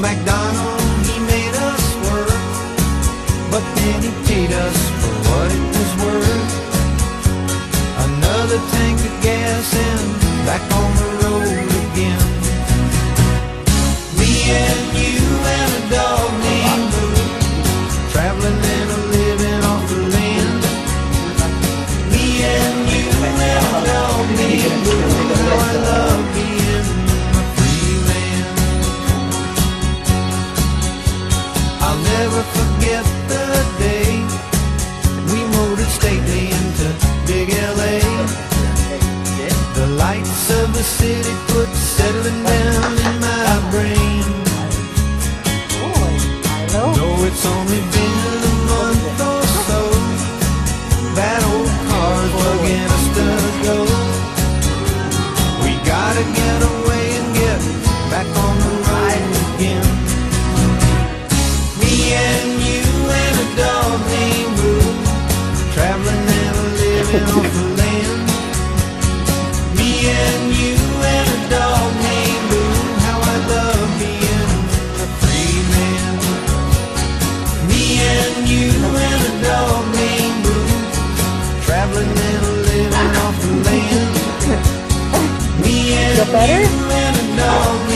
McDonald's. the city put settling down in my brain. Boy, no, it's only been a month or so. That old car's bugging us to go. We gotta get away and get back on the ride again. Me and you and a dog named Boo, traveling and living better?